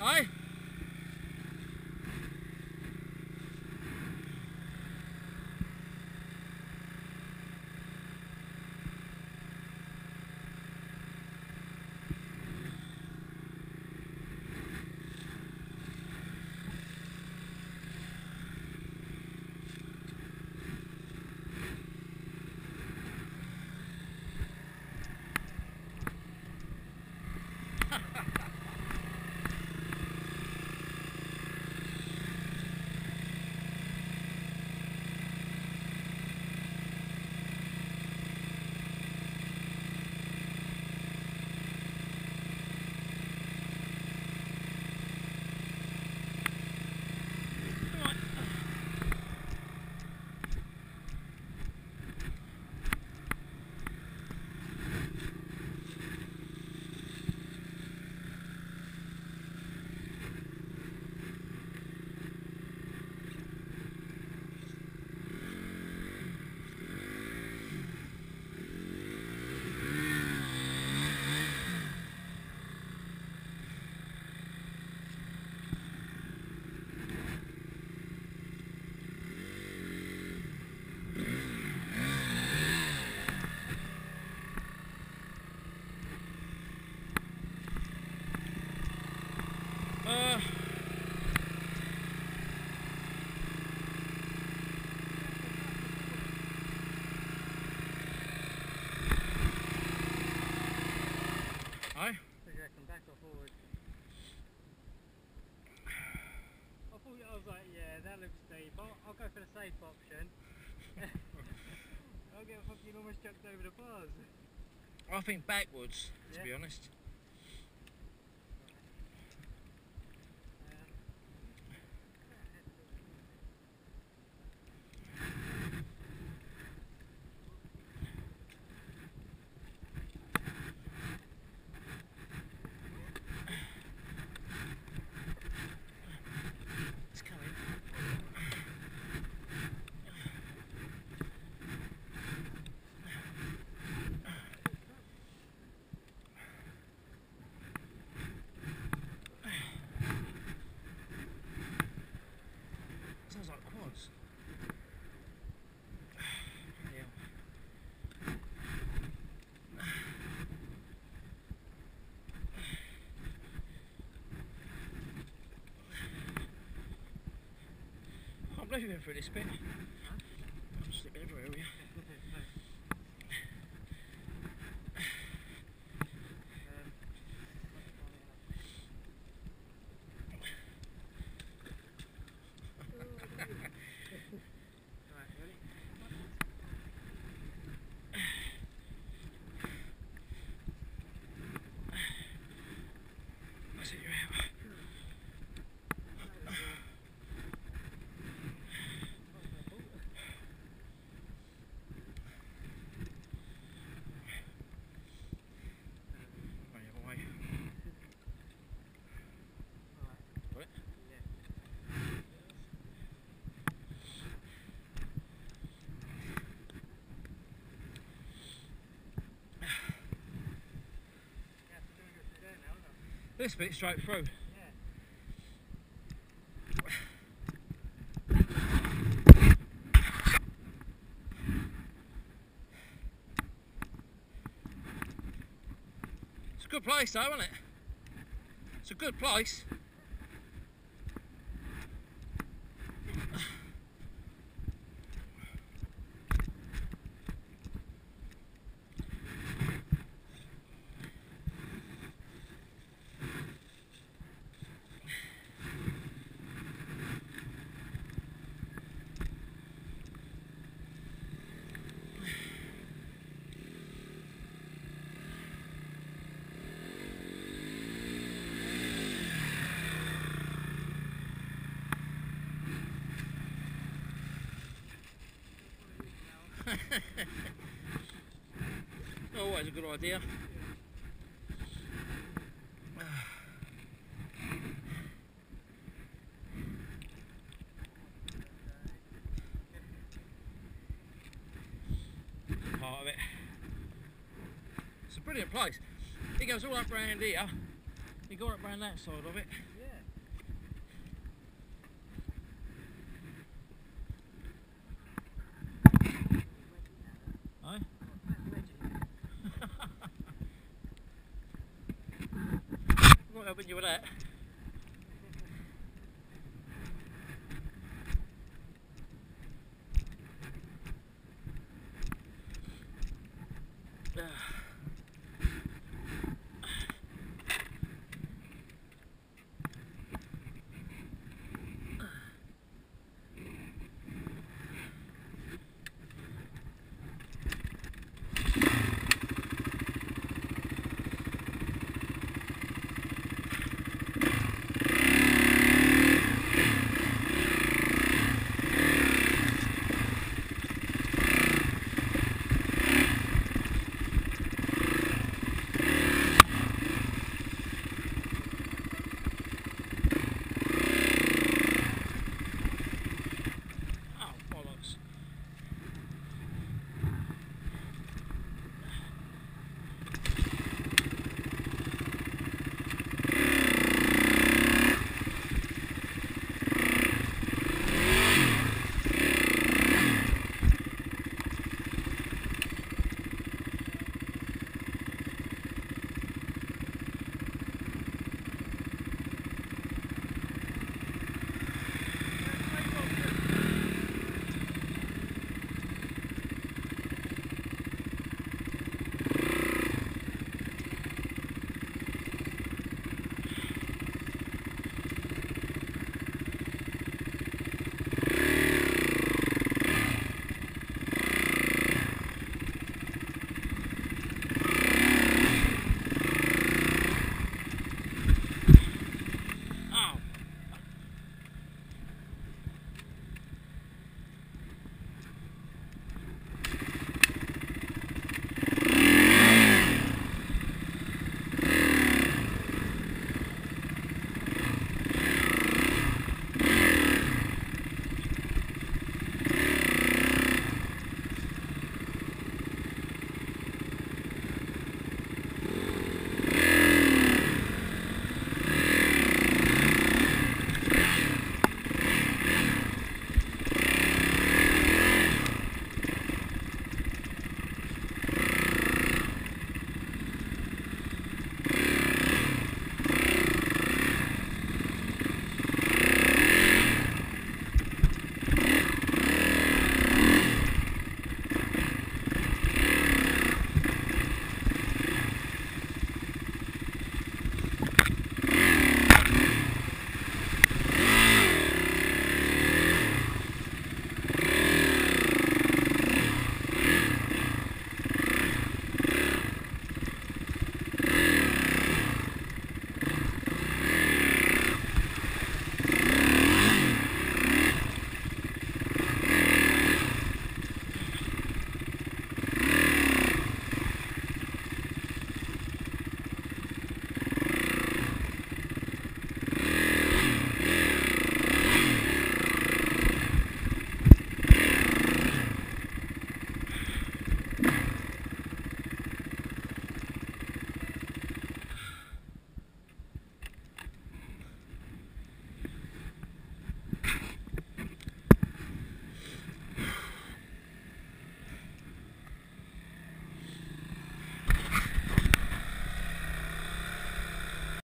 ไป I'll, I'll go for the safe option. I'll get fucking almost chucked over the bars. I think backwards, to Yeah. be honest. I'm moving through this bit. I'm This bit straight through. It's a good place though, isn't it? It's a good place. Oh, Always a good idea. Part of it. It's a brilliant place. It goes all up round here. You go up round that side of it. nak tunjuk berat Yeah.